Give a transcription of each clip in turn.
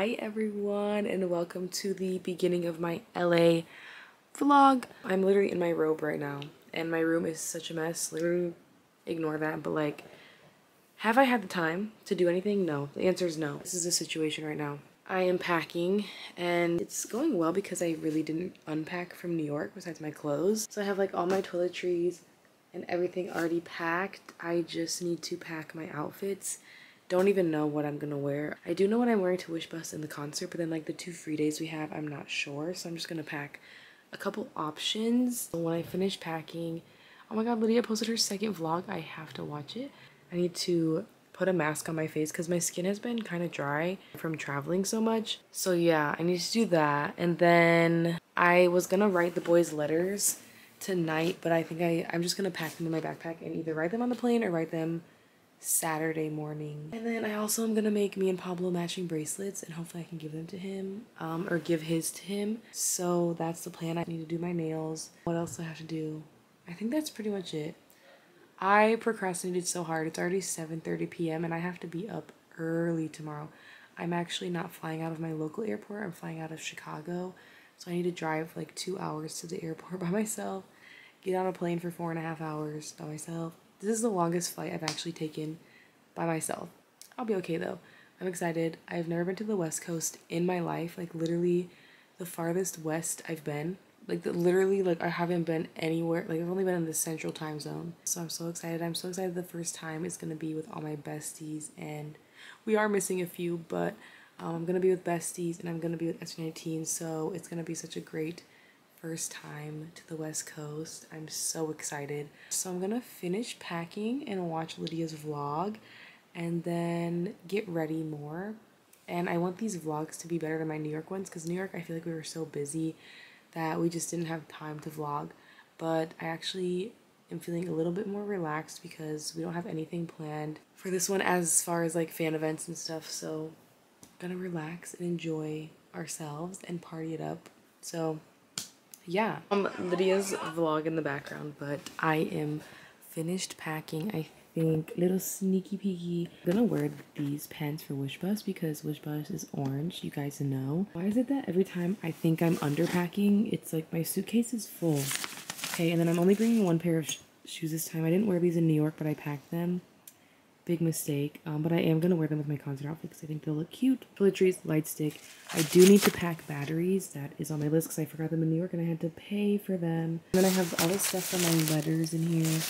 Hi everyone and welcome to the beginning of my LA vlog. I'm literally in my robe right now and my room is such a mess. Literally ignore that but like have I had the time to do anything? No. The answer is no. This is the situation right now. I am packing and it's going well because I really didn't unpack from New York besides my clothes. So I have like all my toiletries and everything already packed. I just need to pack my outfits don't even know what I'm gonna wear. I do know what I'm wearing to Wish Bus in the concert, but then like the two free days we have, I'm not sure. So I'm just gonna pack a couple options. When I finish packing, oh my god, Lydia posted her second vlog. I have to watch it. I need to put a mask on my face because my skin has been kind of dry from traveling so much. So yeah, I need to do that. And then I was gonna write the boys letters tonight, but I think I, I'm just gonna pack them in my backpack and either write them on the plane or write them Saturday morning. And then I also am gonna make me and Pablo matching bracelets and hopefully I can give them to him um, or give his to him. So that's the plan. I need to do my nails. What else do I have to do? I think that's pretty much it. I procrastinated so hard. It's already 7.30 p.m. and I have to be up early tomorrow. I'm actually not flying out of my local airport. I'm flying out of Chicago. So I need to drive like two hours to the airport by myself, get on a plane for four and a half hours by myself, this is the longest flight I've actually taken by myself. I'll be okay though. I'm excited. I've never been to the West Coast in my life, like literally the farthest west I've been. Like the, literally like I haven't been anywhere. Like I've only been in the central time zone. So I'm so excited. I'm so excited the first time is going to be with all my besties and we are missing a few, but um, I'm going to be with besties and I'm going to be with SB19. So it's going to be such a great first time to the West Coast. I'm so excited. So I'm gonna finish packing and watch Lydia's vlog and then get ready more. And I want these vlogs to be better than my New York ones because New York I feel like we were so busy that we just didn't have time to vlog. But I actually am feeling a little bit more relaxed because we don't have anything planned for this one as far as like fan events and stuff. So gonna relax and enjoy ourselves and party it up. So yeah. Um, Lydia's vlog in the background, but I am finished packing. I think little sneaky peeky. I'm gonna wear these pants for Wish Bus because Wish Bus is orange. You guys know. Why is it that every time I think I'm underpacking, it's like my suitcase is full. Okay, and then I'm only bringing one pair of sh shoes this time. I didn't wear these in New York, but I packed them big mistake. Um, but I am going to wear them with my concert outfit because I think they'll look cute. Toiletries, light stick. I do need to pack batteries. That is on my list because I forgot them in New York and I had to pay for them. And then I have all this stuff for my letters in here.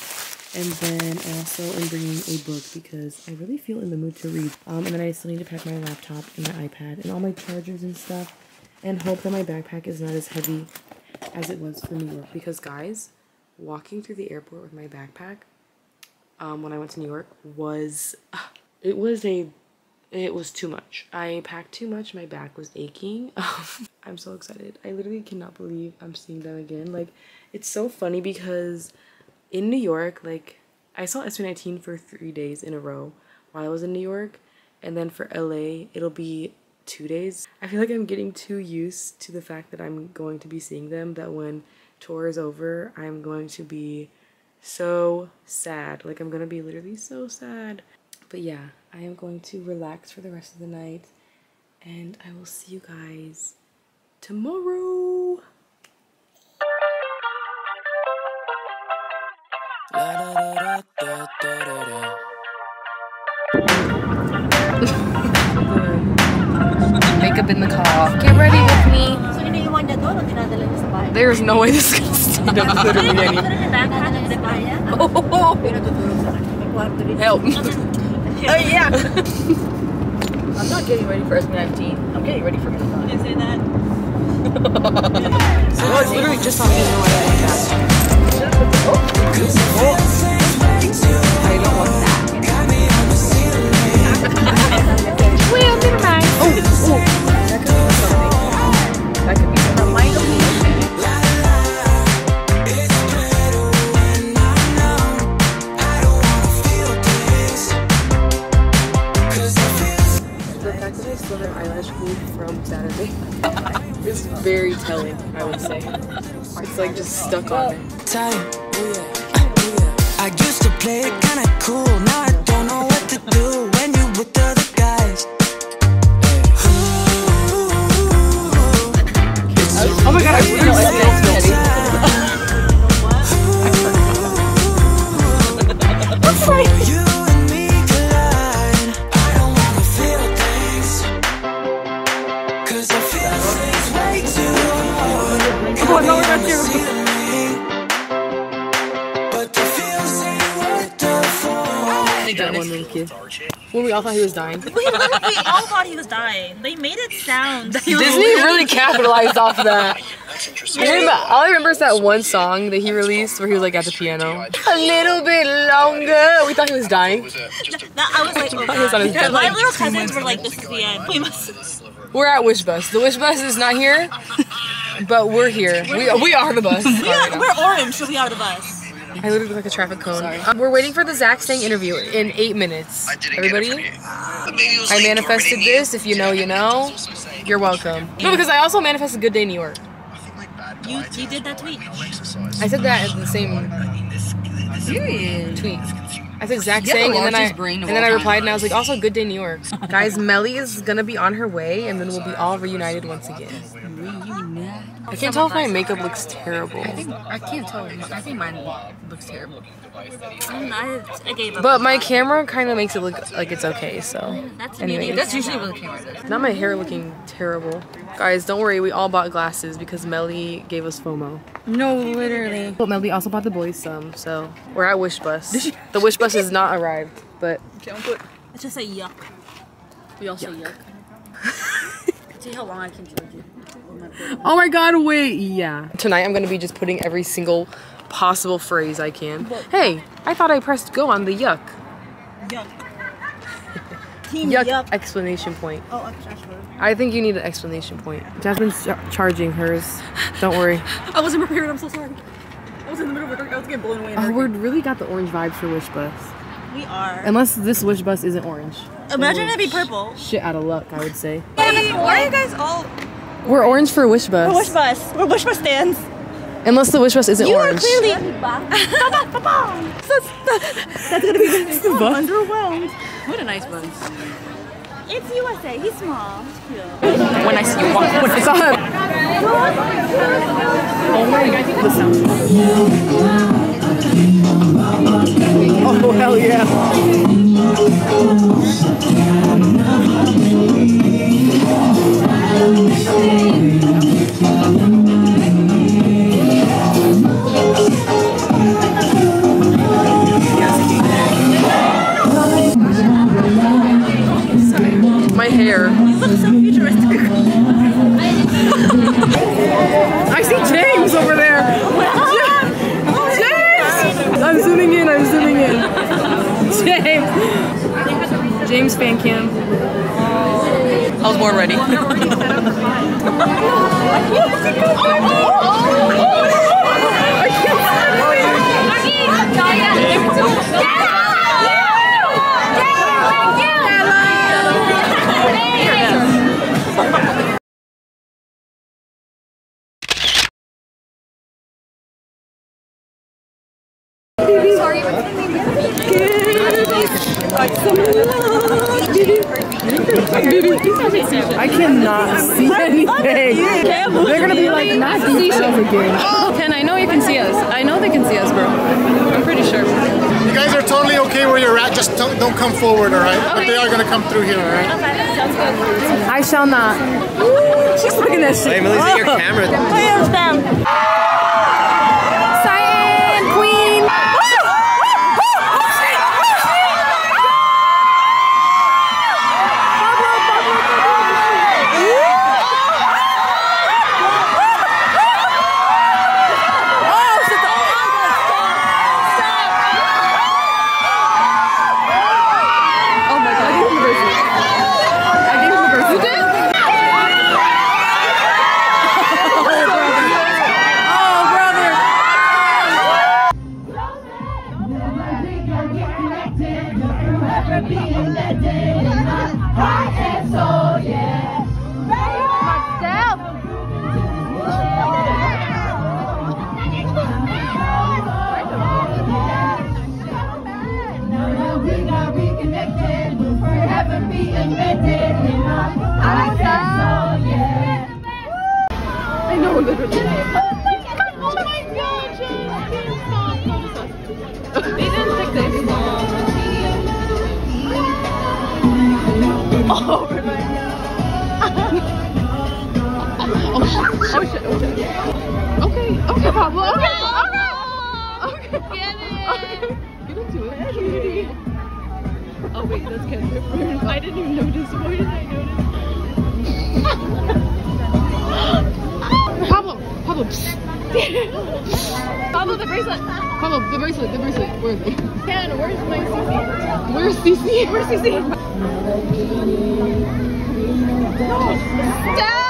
And then I also am bringing a book because I really feel in the mood to read. Um, and then I still need to pack my laptop and my iPad and all my chargers and stuff. And hope that my backpack is not as heavy as it was for New York. Because guys, walking through the airport with my backpack um, when I went to New York was it was a it was too much. I packed too much. My back was aching. I'm so excited. I literally cannot believe I'm seeing them again. Like it's so funny because in New York, like I saw SB19 for three days in a row while I was in New York, and then for LA it'll be two days. I feel like I'm getting too used to the fact that I'm going to be seeing them. That when tour is over, I'm going to be so sad. Like, I'm gonna be literally so sad. But yeah, I am going to relax for the rest of the night. And I will see you guys tomorrow. Makeup in the car. Get ready with me. There's no way this is gonna stay up literally any. Oh, help. Oh yeah. I'm not getting ready for SB19. I'm getting ready for Marathon. Did say that? oh, it's literally just on me. No, I don't want that. very like just stuck on fall. That one little kid. When we all thought he was dying. We literally all thought he was dying. They made it sound. Disney really capitalized off of that. I remember, all I remember is that one song that he released where he was like at the piano. A little bit longer. We thought he was dying. That, I was like, oh He was on his god. bed. My little cousins were like, this is the end. We must. We're at Wish Bus. The Wish Bus is not here, but we're here. We, we are the bus. We are, we're orange, so we are the bus. I literally look like a traffic cone. Um, we're waiting for the Zach Sang interview in eight minutes. Everybody, I manifested this. If you know, you know. You're welcome. No, because I also manifested Good Day New York. You you did that tweet. I said that in the same tweet. I said Zach You Sang, and then I largest brain of and then I replied, and I was like, also Good Day New York. Guys, Melly is gonna be on her way, and then we'll be all reunited once again. I can't tell if my makeup looks terrible. I think I can't tell. I think mine looks terrible. I, I gave up. But my camera kind of makes it look like it's okay, so. That's Anyways. medium. That's usually what the camera does. Not my hair looking terrible. Guys, don't worry, we all bought glasses because Melly gave us FOMO. No, literally. But Melly also bought the boys some, so we're at Wish Bus. The Wish Bus has not arrived, but It's just a yuck. We all say yuck. See how long I can judge you. oh my god, wait, yeah. Tonight I'm gonna be just putting every single possible phrase I can. Hey, I thought I pressed go on the yuck. Yuck. Team Yuck, yuck. explanation point. Oh, extra short. I think you need an explanation point. Jasmine's char- charging hers. Don't worry. I wasn't prepared. I'm so sorry. I was in the middle of a I was getting blown away. Oh, we really got the orange vibes for Wish Bus. We are. Unless this Wish Bus isn't orange. Imagine it be purple. Shit out of luck, I would say. Why are you guys all We're orange for Wish Bus. Wish bus? We're Wish bus stands. Unless the Wish Bus isn't You are clearly. that's, that's gonna be the bus? underwhelmed. What a nice bun. It's USA. He's small. He's cute. When I see you walk, when I Saw it. Oh my god, the sound. Oh hell yeah. Zooming in, I'm zooming in. James. James fan cam. I was born ready. I cannot see anything. They're gonna be like, not these girls again. Ken, I know you can see us. I know they can see us, bro. I'm pretty sure. You guys are totally okay where you're at. Just don't, don't come forward, all right? But they are gonna come through here, all right? I shall not. She's looking at shit. Emily, your camera. Oh, oh, oh shit, oh shit, Okay, okay, Okay, okay. Okay. Get it. Oh wait, that's kind of different. I didn't even notice. Why did I notice? Pablo, the bracelet. Pablo, the bracelet, the bracelet. Where is it? Ken, where's my CC? Where's CC? Where's CC? Stop! Oh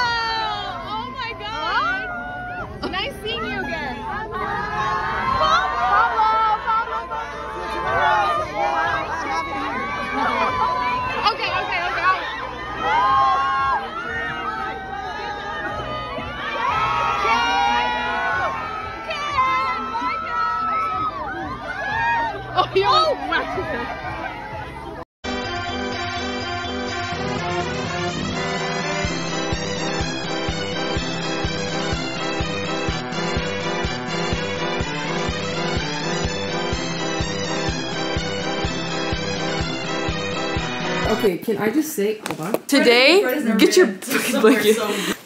Okay, can I just say, hold on. Today, get your fucking blanket.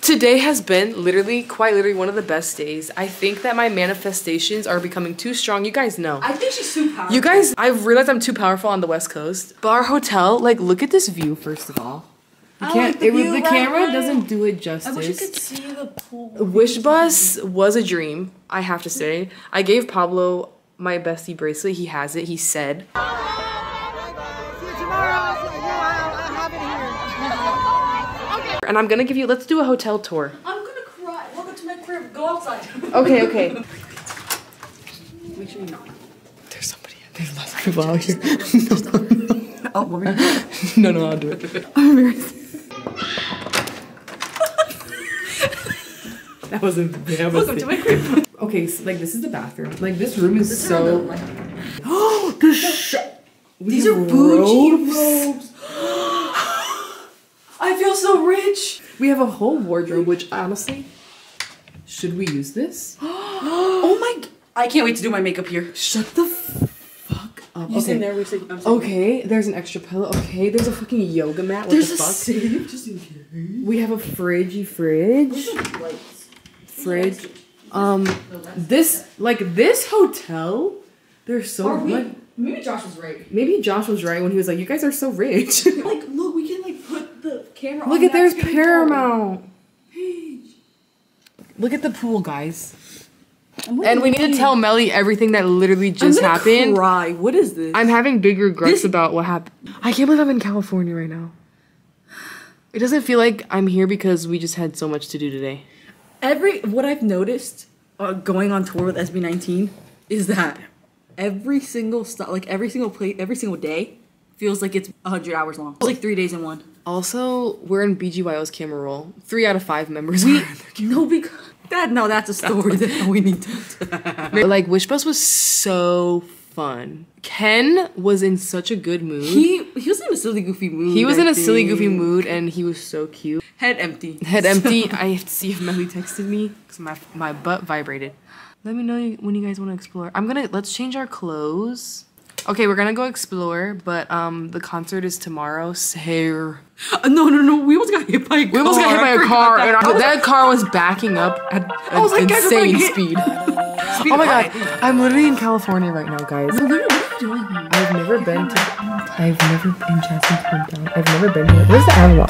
Today has been literally, quite literally, one of the best days. I think that my manifestations are becoming too strong. You guys know. I think she's too powerful. You guys, I've realized I'm too powerful on the West Coast. But our hotel, like, look at this view first of all. You can't. like the it, view the camera now. doesn't do it justice. I wish you could see the pool. Wish Bus was a dream. I have to say. I gave Pablo my bestie bracelet. He has it. He said. And I'm gonna give you. Let's do a hotel tour. I'm gonna cry. Welcome to my crib. Go outside. Okay. Okay. Make sure you knock. There's somebody. There's lots of people out here. Oh, what were you no, no, I'll do it. Oh, that wasn't. That was Welcome to my crib. Okay, so like this is the bathroom. Like this room is This is so. like- Oh, the sh- These are bougie robes. I feel so rich. We have a whole wardrobe, which honestly, should we use this? Oh my! I can't wait to do my makeup here. Shut the fuck up. You sit Okay. there. We sit. I'm sitting Okay, there's an extra pillow. Okay, there's a fucking yoga mat. What There's the a fuck? safe just in case. We have a fridgey fridge. Lights. Fridge. Um, this like this hotel. They're so Are we? like Maybe Josh was right. maybe Josh was right when he was like, "You guys are so rich." Like, look, we can like put the camera. Look on at there's. Paramount. Look at the pool, guys. And we need to tell Melly everything that literally just I'm gonna happened. Cry. What is this? I'm having big regrets This- about what happened. I can't believe I'm in California right now. It doesn't feel like I'm here because we just had so much to do today. every what I've noticed uh, going on tour with SB19 is that every single stop, like every single play, every single day, feels like it's hundred hours long. It's like three days in one. Also, we're in BGYO's camera roll. Three out of five members. We are in their camera no because that no that's a story that we need to. like Wish Bus was so fun. Ken was in such a good mood. he he was in a silly goofy mood. He was I in a silly goofy mood and he was so cute. Head empty. Head empty. I have to see if Melly texted me because my my butt vibrated. Let me know when you guys want to explore. I'm gonna let's change our clothes. Okay, we're gonna go explore, but um the concert is tomorrow. So Uh, no no no. We almost got hit by a car. we almost got hit by a car, that. and I that car was backing up at an like, insane gonna get- speed. Oh my god, I'm literally in California right now, guys. Literally, what are you doing? I've never been to. I've never been Jasmine's hometown. I've never been here. Where's the analog?